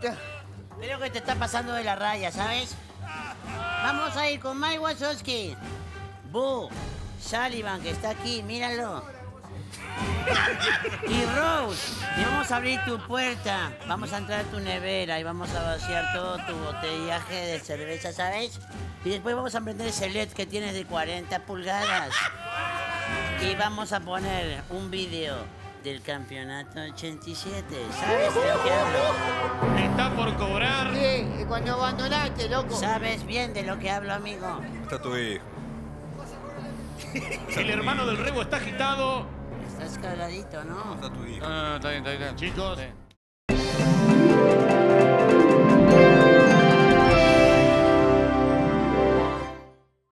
te está pasando de la raya, ¿sabes? Vamos a ir con Mike Wazowski. Boo, Sullivan, que está aquí, míralo. Y Rose, y vamos a abrir tu puerta. Vamos a entrar a tu nevera y vamos a vaciar todo tu botellaje de cerveza, ¿sabes? Y después vamos a prender ese LED que tienes de 40 pulgadas. Y vamos a poner un video del campeonato 87. ¿Sabes lo que? Cobrar. Sí, cuando abandonaste, loco. ¿Sabes bien de lo que hablo, amigo? Está tu hijo. El hermano del Rebo está agitado. Estás cagadito, ¿no? Está tu hijo. Ah, está bien, está bien. Chicos,